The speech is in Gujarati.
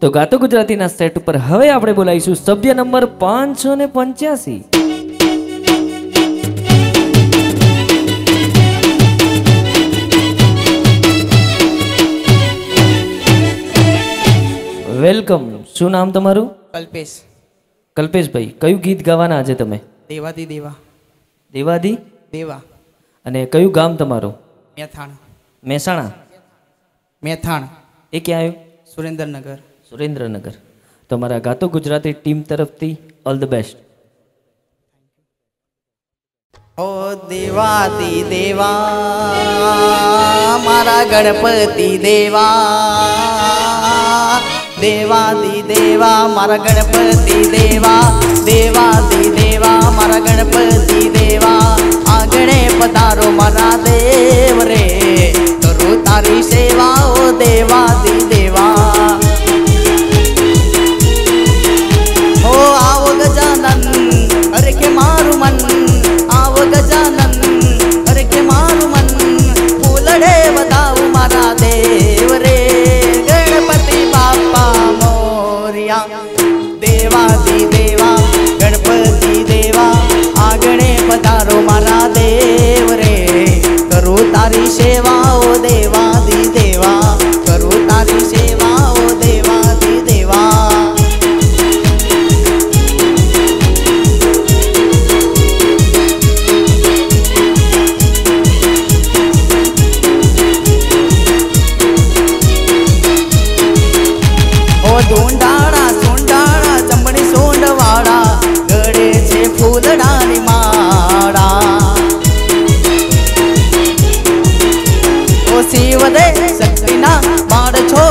તો ગાતો ગુજરાતીના સેટ ઉપર હવે આપણે બોલાવીશું સભ્ય નંબર પાંચસો ને પંચ્યાસી. વેલકમ. શું નામ તમારું? કલ્પેશ. કલ્પેશભાઈ કયું ગીત ગાવાના આજે તમે? દેવાદી દેવા. દેવાદી? દેવા. અને કયું ગામ તમારું? મેથાણ. મહેસાણા. મેથાણ. એ ક્યાં આવ્યું? સુરેન્દ્રનગર. સુરેન્દ્રનગર. તમારા ગાતો ગુજરાતી ટીમ તરફથી ઓલ ધ બેસ્ટ. ઓ દેવાતી દેવા, મારા ગણપતિ દેવા, દેવાતી દેવા, મારા ગણપતિ દેવા દેવાદી દેવાદી દેવા ગણપતિ દેવા આગણે ફૂલડાની માળા ઓ શિવદે શક્તિના બાળ છો